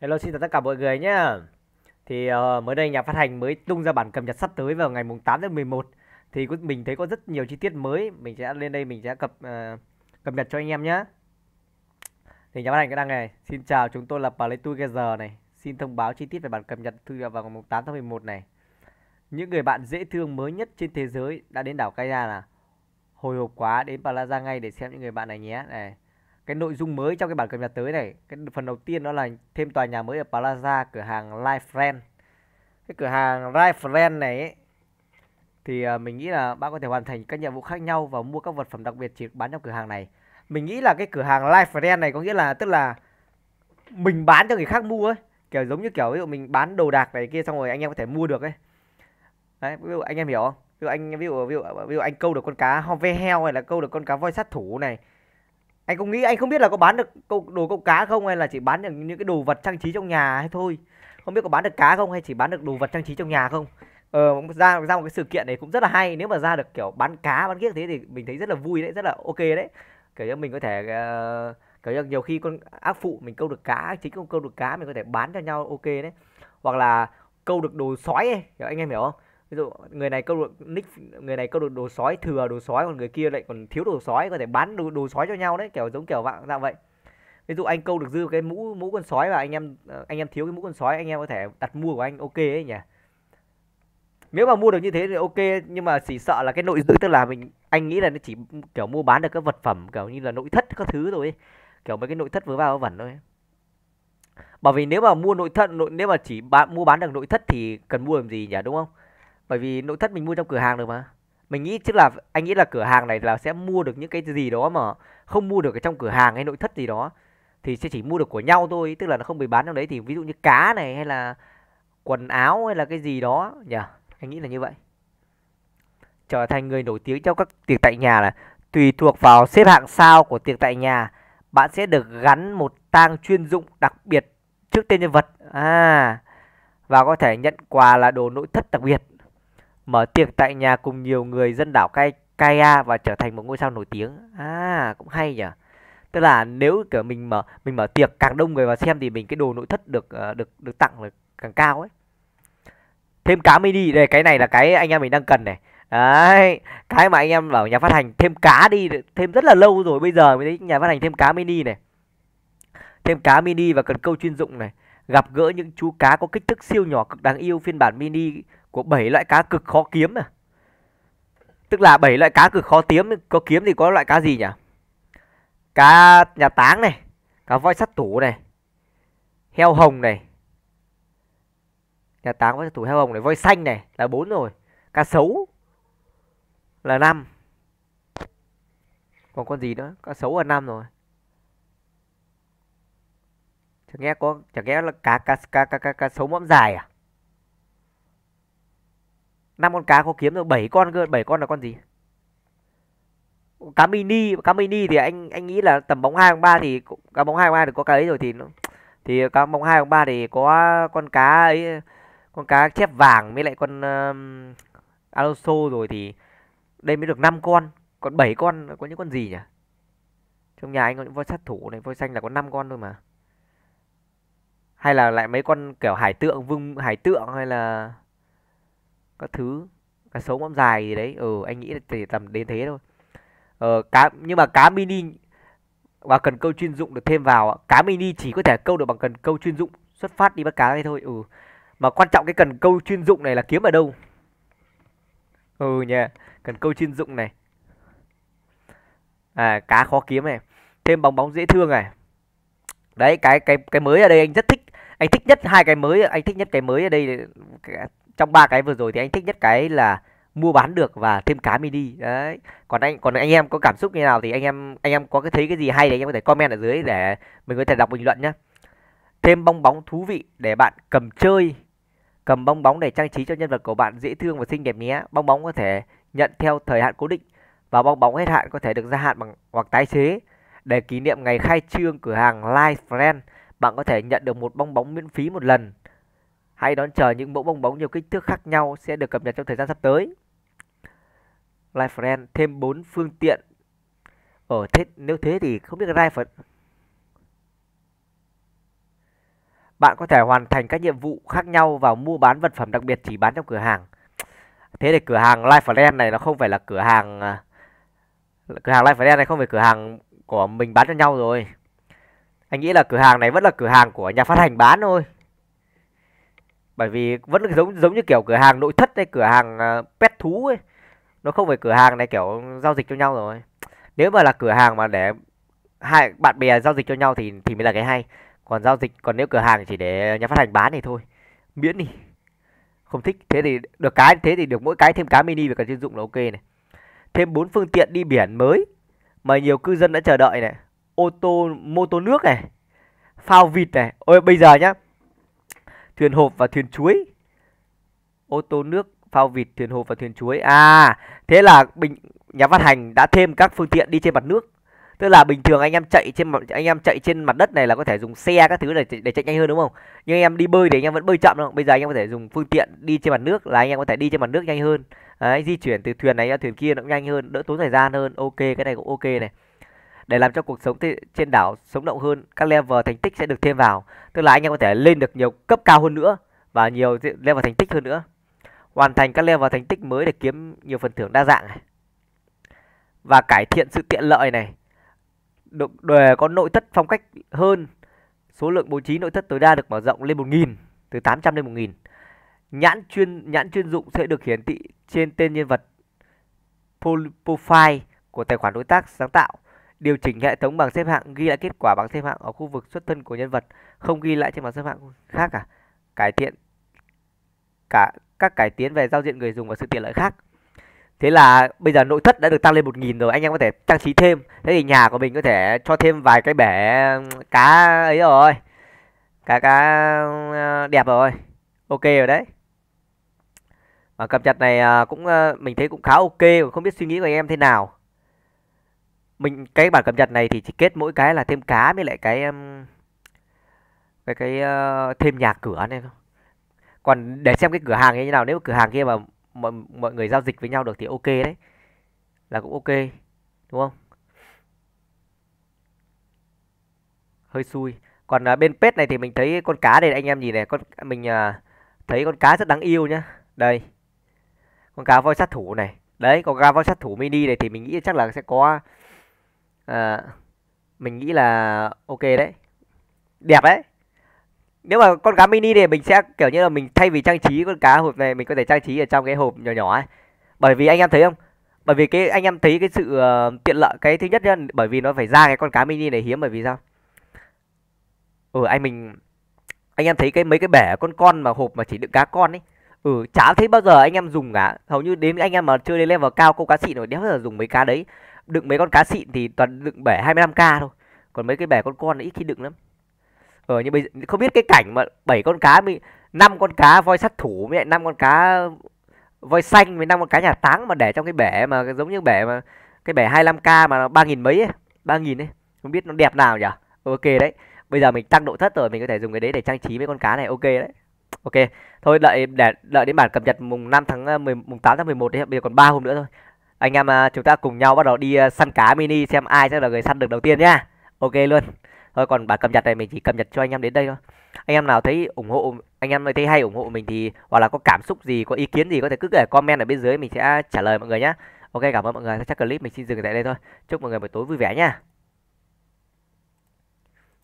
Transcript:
Hello xin chào tất cả mọi người nhé Thì uh, mới đây nhà phát hành mới tung ra bản cập nhật sắp tới vào ngày mùng 8 tháng 11 Thì mình thấy có rất nhiều chi tiết mới. Mình sẽ lên đây mình sẽ cập uh, cập nhật cho anh em nhé Thì nhà phát hành cái đăng này Xin chào chúng tôi là Play Together này. Xin thông báo chi tiết về bản cập nhật thư vào ngày mùng 8 tháng 11 này. Những người bạn dễ thương mới nhất trên thế giới đã đến đảo Kaya là Hồi hộp quá đến Plaza ngay để xem những người bạn này nhé. Này cái nội dung mới trong cái bản cập nhật tới này. Cái phần đầu tiên đó là thêm tòa nhà mới ở Plaza cửa hàng Life Friend. Cái cửa hàng Life Friend này ấy, thì à, mình nghĩ là bạn có thể hoàn thành các nhiệm vụ khác nhau và mua các vật phẩm đặc biệt chỉ bán trong cửa hàng này. Mình nghĩ là cái cửa hàng Life Friend này có nghĩa là tức là mình bán cho người khác mua ấy. Kiểu giống như kiểu ví dụ mình bán đồ đạc này kia xong rồi anh em có thể mua được ấy. Đấy ví dụ anh em hiểu không? Ví dụ anh ví dụ ví dụ, ví dụ anh câu được con cá Hove heo hay là câu được con cá voi sát thủ này anh cũng nghĩ anh không biết là có bán được đồ câu cá không hay là chỉ bán được những cái đồ vật trang trí trong nhà hay thôi. Không biết có bán được cá không hay chỉ bán được đồ vật trang trí trong nhà không? Ờ ra ra một cái sự kiện này cũng rất là hay. Nếu mà ra được kiểu bán cá bán kiếc thế thì mình thấy rất là vui đấy rất là ok đấy. Kiểu như mình có thể uh, kiểu như nhiều khi con ác phụ mình câu được cá chính con câu được cá mình có thể bán cho nhau ok đấy. Hoặc là câu được đồ sói ấy, kiểu anh em hiểu không? Ví dụ người này câu được nick người này câu được đồ sói thừa đồ sói còn người kia lại còn thiếu đồ sói có thể bán đồ, đồ sói cho nhau đấy kiểu giống kiểu vậy ra vậy. Ví dụ anh câu được dư cái mũ mũ con sói và anh em ờ, anh em thiếu cái mũ con sói anh em có thể đặt mua của anh ok ấy nhỉ. Nếu mà mua được như thế thì ok nhưng mà chỉ sợ là cái nội dung tức là mình anh nghĩ là nó chỉ kiểu mua bán được các vật phẩm kiểu như là nội thất các thứ rồi ấy. kiểu mấy cái nội thất vớ vào vẩn thôi. Bởi vì nếu mà mua nội thất nội nếu mà chỉ bán mua bán được nội thất thì cần mua làm gì nhỉ đúng không? Bởi vì nội thất mình mua trong cửa hàng được mà. Mình nghĩ chứ là, anh nghĩ là cửa hàng này là sẽ mua được những cái gì đó mà không mua được ở trong cửa hàng hay nội thất gì đó. Thì sẽ chỉ mua được của nhau thôi, tức là nó không bị bán trong đấy. Thì ví dụ như cá này hay là quần áo hay là cái gì đó, nhỉ? Anh nghĩ là như vậy. Trở thành người nổi tiếng trong các tiệc tại nhà là tùy thuộc vào xếp hạng sao của tiệc tại nhà, bạn sẽ được gắn một tang chuyên dụng đặc biệt trước tên nhân vật. À và có thể nhận quà là đồ nội thất đặc biệt mở tiệc tại nhà cùng nhiều người dân đảo Kai Kaya và trở thành một ngôi sao nổi tiếng. À, cũng hay nhỉ. Tức là nếu kiểu mình mở mình mở tiệc càng đông người vào xem thì mình cái đồ nội thất được ờ, được được tặng là càng cao ấy. Thêm cá mini đây cái này là cái anh em mình đang cần này. Đấy, cái mà anh em bảo nhà phát hành thêm cá đi thêm rất là lâu rồi bây giờ mới thấy nhà phát hành thêm cá mini này. Thêm cá mini và cần câu chuyên dụng này. Gặp gỡ những chú cá có kích thước siêu nhỏ cực đáng yêu phiên bản mini của bảy loại cá cực khó kiếm à? Tức là bảy loại cá cực khó kiếm có kiếm thì có loại cá gì nhỉ? Cá nhà táng này cá voi sắt tủ này heo hồng này. Nhà táng voi sắt tủ heo hồng này voi xanh này là bốn rồi. Cá sấu là năm. Còn con gì nữa? Cá sấu là năm rồi. Chẳng nghe có chẳng nghe là cá cá cá cá cá, cá sấu mõm dài à? Năm con cá có kiếm được bảy con cơ bảy con là con gì? Cá mini cá mini thì anh anh nghĩ là tầm bóng hai ba thì cá bóng hai ba thì có cái ấy rồi thì nó thì cá bóng hai ba thì có con cá ấy con cá chép vàng với lại con um, Alonso rồi thì đây mới được 5 con. Còn 7 con có những con gì nhỉ? Trong nhà anh có những voi sát thủ này voi xanh là có 5 con thôi mà. Hay là lại mấy con kiểu hải tượng vương hải tượng hay là các thứ cá sấu mõm dài gì đấy. Ừ anh nghĩ là chỉ tầm đến thế thôi. Ờ cá nhưng mà cá mini và cần câu chuyên dụng được thêm vào cá mini chỉ có thể câu được bằng cần câu chuyên dụng xuất phát đi bắt cá đây thôi ừ. Mà quan trọng cái cần câu chuyên dụng này là kiếm ở đâu? Ừ nha, cần câu chuyên dụng này. À cá khó kiếm này. Thêm bóng bóng dễ thương này. Đấy cái cái cái mới ở đây anh rất thích anh thích nhất hai cái mới, anh thích nhất cái mới ở đây trong ba cái vừa rồi thì anh thích nhất cái là mua bán được và thêm cá mini. Đấy. Còn anh còn anh em có cảm xúc như nào thì anh em anh em có cái thấy cái gì hay thì anh em có thể comment ở dưới để mình có thể đọc bình luận nhé thêm bong bóng thú vị để bạn cầm chơi. Cầm bong bóng để trang trí cho nhân vật của bạn dễ thương và xinh đẹp nhé. Bong bóng có thể nhận theo thời hạn cố định và bong bóng hết hạn có thể được gia hạn bằng, hoặc tái chế. Để kỷ niệm ngày khai trương cửa hàng Life Friend bạn có thể nhận được một bong bóng miễn phí một lần Hãy đón chờ những mẫu bong bóng nhiều kích thước khác nhau sẽ được cập nhật trong thời gian sắp tới. Life Friend thêm 4 phương tiện. Ở thế, nếu thế thì không biết Life Bạn có thể hoàn thành các nhiệm vụ khác nhau và mua bán vật phẩm đặc biệt chỉ bán trong cửa hàng. Thế thì cửa hàng Life Friend này nó không phải là cửa hàng à, cửa hàng Life Friend này không phải cửa hàng của mình bán cho nhau rồi. Anh nghĩ là cửa hàng này vẫn là cửa hàng của nhà phát hành bán thôi. Bởi vì vẫn giống giống như kiểu cửa hàng nội thất hay cửa hàng uh, pet thú ấy. Nó không phải cửa hàng này kiểu giao dịch cho nhau rồi. Nếu mà là cửa hàng mà để hai bạn bè giao dịch cho nhau thì thì mới là cái hay. Còn giao dịch còn nếu cửa hàng chỉ để nhà phát hành bán thì thôi. Miễn đi. Không thích thế thì được cái thế thì được mỗi cái thêm cá mini và cả chuyên dụng là ok này. Thêm bốn phương tiện đi biển mới mà nhiều cư dân đã chờ đợi này. Ô tô, mô tô nước này. Phao vịt này. Ôi, bây giờ nhá, thuyền hộp và thuyền chuối. Ô tô nước, phao vịt, thuyền hộp và thuyền chuối. À thế là bình, nhà phát hành đã thêm các phương tiện đi trên mặt nước. Tức là bình thường anh em chạy trên mặt, anh em chạy trên mặt đất này là có thể dùng xe các thứ để để chạy nhanh hơn, đúng không? Nhưng anh em đi bơi thì anh em vẫn bơi chậm đâu bây giờ anh em có thể dùng phương tiện đi trên mặt nước là anh em có thể đi trên mặt nước nhanh hơn. Đấy, di chuyển từ thuyền này ra thuyền kia nó cũng nhanh hơn, đỡ tốn thời gian hơn. Ok, cái này cũng ok này để làm cho cuộc sống trên đảo sống động hơn, các level thành tích sẽ được thêm vào. Tức là anh em có thể lên được nhiều cấp cao hơn nữa và nhiều level thành tích hơn nữa. Hoàn thành các level thành tích mới để kiếm nhiều phần thưởng đa dạng này. Và cải thiện sự tiện lợi này. Được để có nội thất phong cách hơn. Số lượng bố trí nội thất tối đa được mở rộng lên 1.000 từ 800 lên 1.000 nhãn chuyên nhãn chuyên dụng sẽ được hiển thị trên tên nhân vật profile của tài khoản đối tác sáng tạo điều chỉnh hệ thống bảng xếp hạng, ghi lại kết quả bảng xếp hạng ở khu vực xuất thân của nhân vật, không ghi lại trên bảng xếp hạng khác cả cải thiện cả các cải tiến về giao diện người dùng và sự tiện lợi khác. Thế là bây giờ nội thất đã được tăng lên một nghìn rồi, anh em có thể trang trí thêm. Thế thì nhà của mình có thể cho thêm vài cái bể cá ấy rồi. Cá cá ờ, đẹp rồi. Ok rồi đấy. Và cập nhật này ờ, cũng ờ, mình thấy cũng khá ok, không biết suy nghĩ của anh em thế nào mình cái bản cập nhật này thì chỉ kết mỗi cái là thêm cá với lại cái cái cái uh, thêm nhà cửa này thôi. Còn để xem cái cửa hàng như thế nào nếu cửa hàng kia mà mọi, mọi người giao dịch với nhau được thì ok đấy. Là cũng ok đúng không? Hơi xui. Còn uh, bên pet này thì mình thấy con cá đây anh em nhìn này con mình uh, thấy con cá rất đáng yêu nhá. Đây. Con cá voi sát thủ này. Đấy con cá voi sát thủ mini này thì mình nghĩ chắc là sẽ có à, mình nghĩ là ok đấy. Đẹp đấy. Nếu mà con cá mini này mình sẽ kiểu như là mình thay vì trang trí con cá hộp này mình có thể trang trí ở trong cái hộp nhỏ nhỏ ấy. Bởi vì anh em thấy không? Bởi vì cái anh em thấy cái sự uh, tiện lợi cái thứ nhất nhá bởi vì nó phải ra cái con cá mini này hiếm bởi vì sao? Ừ anh mình anh em thấy cái mấy cái bể con con mà hộp mà chỉ đựng cá con ấy. Ừ chả thấy bao giờ anh em dùng cả. Hầu như đến anh em mà chưa lên level cao câu cá xịn rồi đéo bao giờ dùng mấy cá đấy đựng mấy con cá xịn thì toàn đựng bể 25k thôi. Còn mấy cái bể con con ít khi đựng lắm. Ờ nhưng bây giờ không biết cái cảnh mà bảy con cá mới năm con cá voi sát thủ với lại năm con cá voi xanh với năm con cá nhà táng mà để trong cái bể mà giống như bể mà cái bể 25k mà ba nghìn mấy ấy ba nghìn ấy. Không biết nó đẹp nào nhỉ? Ok đấy. Bây giờ mình tăng độ thất rồi mình có thể dùng cái đấy để trang trí mấy con cá này. Ok đấy. Ok. Thôi đợi để đợi đến bản cập nhật mùng 5 tháng ờ, 10, mùng 8 tháng 11 đấy bây giờ còn 3 hôm nữa thôi anh em à, chúng ta cùng nhau bắt đầu đi à, săn cá mini xem ai sẽ là người săn được đầu tiên nhá. Ok luôn. Thôi còn bản cập nhật này mình chỉ cập nhật cho anh em đến đây thôi. Anh em nào thấy ủng hộ, anh em thấy hay ủng hộ mình thì hoặc là có cảm xúc gì, có ý kiến gì có thể cứ để comment ở bên dưới mình sẽ trả lời mọi người nhé ok, cảm ơn mọi người. Chắc clip mình xin dừng tại đây thôi. Chúc mọi người buổi tối vui vẻ nhá.